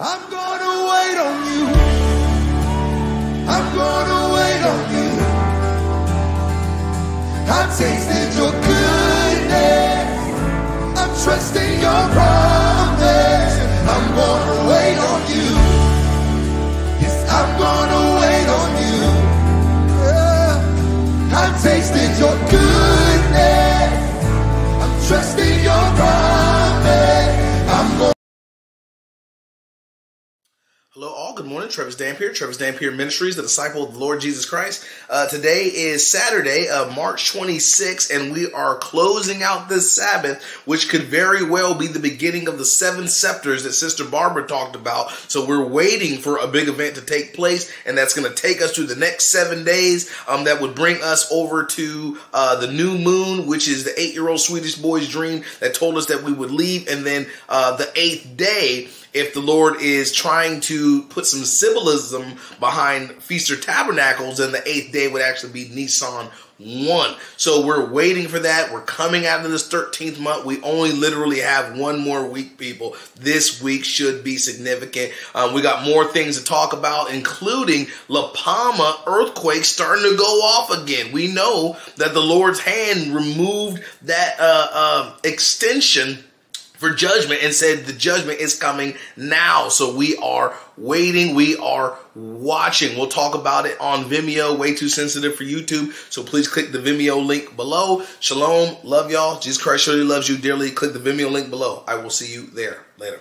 I'm gonna wait on you. I'm gonna wait on you. I've tasted your goodness. I'm trusting your promise. I'm gonna wait on you. Yes, I'm gonna wait on you. Yeah. I've tasted your goodness. I'm trusting your promise. Hello, all. Good morning. Trevis Dampier, Trevis Dampier Ministries, the disciple of the Lord Jesus Christ. Uh, today is Saturday, uh, March 26th, and we are closing out this Sabbath, which could very well be the beginning of the seven scepters that Sister Barbara talked about. So we're waiting for a big event to take place, and that's going to take us to the next seven days. Um, that would bring us over to uh, the new moon, which is the eight-year-old Swedish boy's dream that told us that we would leave, and then uh, the eighth day if the Lord is trying to put some symbolism behind Feast of Tabernacles, then the eighth day would actually be Nisan 1. So we're waiting for that. We're coming out of this 13th month. We only literally have one more week, people. This week should be significant. Um, we got more things to talk about, including La Palma earthquake starting to go off again. We know that the Lord's hand removed that uh, uh, extension for judgment and said the judgment is coming now. So we are waiting. We are watching. We'll talk about it on Vimeo, way too sensitive for YouTube. So please click the Vimeo link below. Shalom. Love y'all. Jesus Christ surely loves you dearly. Click the Vimeo link below. I will see you there later.